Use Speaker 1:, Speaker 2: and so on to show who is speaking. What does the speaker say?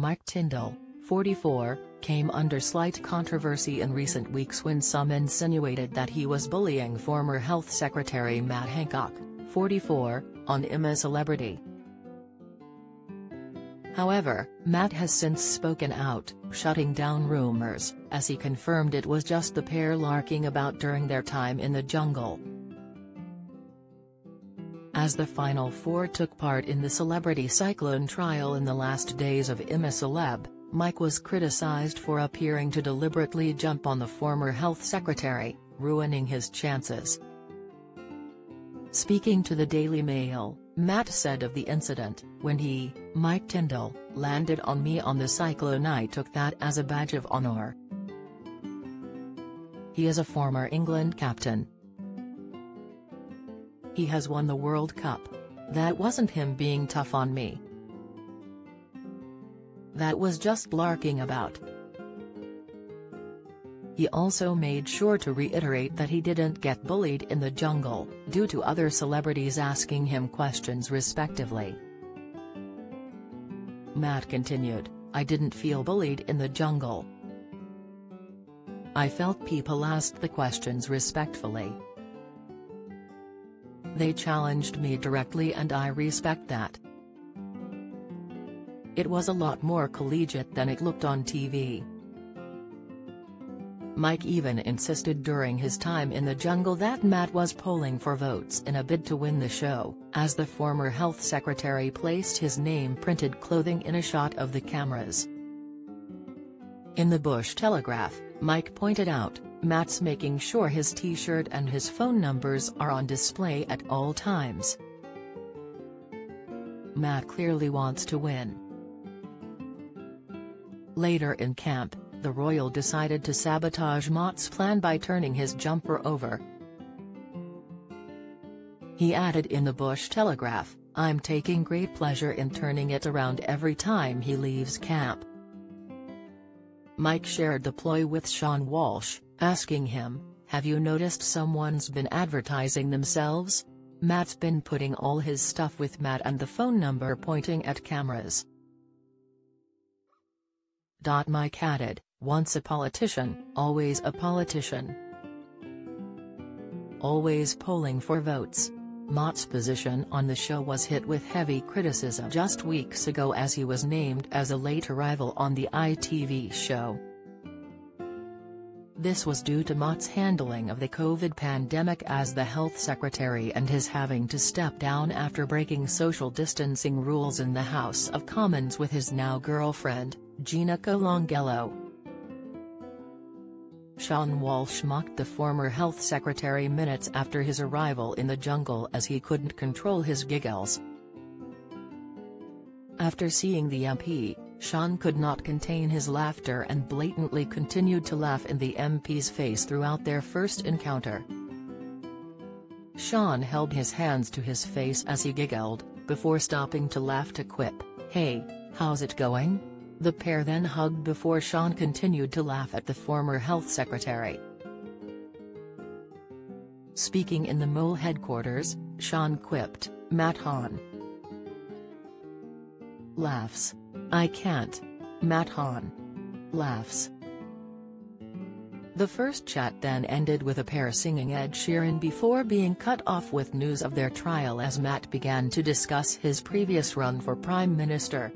Speaker 1: Mike Tindall, 44, came under slight controversy in recent weeks when some insinuated that he was bullying former Health Secretary Matt Hancock, 44, on I'm Celebrity. However, Matt has since spoken out, shutting down rumors, as he confirmed it was just the pair larking about during their time in the jungle. As the Final Four took part in the Celebrity Cyclone trial in the last days of I'm Celeb, Mike was criticized for appearing to deliberately jump on the former health secretary, ruining his chances. Speaking to the Daily Mail, Matt said of the incident, when he, Mike Tindall, landed on me on the cyclone I took that as a badge of honor. He is a former England captain. He has won the World Cup. That wasn't him being tough on me. That was just larking about. He also made sure to reiterate that he didn't get bullied in the jungle, due to other celebrities asking him questions respectively. Matt continued, I didn't feel bullied in the jungle. I felt people asked the questions respectfully. They challenged me directly and I respect that. It was a lot more collegiate than it looked on TV. Mike even insisted during his time in the jungle that Matt was polling for votes in a bid to win the show, as the former health secretary placed his name-printed clothing in a shot of the cameras. In the Bush Telegraph, Mike pointed out, Matt's making sure his t-shirt and his phone numbers are on display at all times. Matt clearly wants to win. Later in camp, the Royal decided to sabotage Matt's plan by turning his jumper over. He added in the Bush Telegraph, I'm taking great pleasure in turning it around every time he leaves camp. Mike shared the ploy with Seann Walsh, asking him, have you noticed someone's been advertising themselves? Matt's been putting all his stuff with Matt and the phone number pointing at cameras. Mike added, once a politician, always a politician. Always polling for votes. Matt's position on the show was hit with heavy criticism just weeks ago as he was named as a late arrival on the ITV show. This was due to Matt's handling of the COVID pandemic as the health secretary and his having to step down after breaking social distancing rules in the House of Commons with his now girlfriend, Gina Colangelo. Seann Walsh mocked the former health secretary minutes after his arrival in the jungle as he couldn't control his giggles. After seeing the MP, Seann could not contain his laughter and blatantly continued to laugh in the MP's face throughout their first encounter. Seann held his hands to his face as he giggled, before stopping to laugh to quip, Hey, how's it going? The pair then hugged before Seann continued to laugh at the former health secretary. Speaking in the Mole headquarters, Seann quipped, Matt Hahn. Laughs. I can't. Matt Hahn. Laughs. The first chat then ended with a pair singing Ed Sheeran before being cut off with news of their trial as Matt began to discuss his previous run for Prime Minister,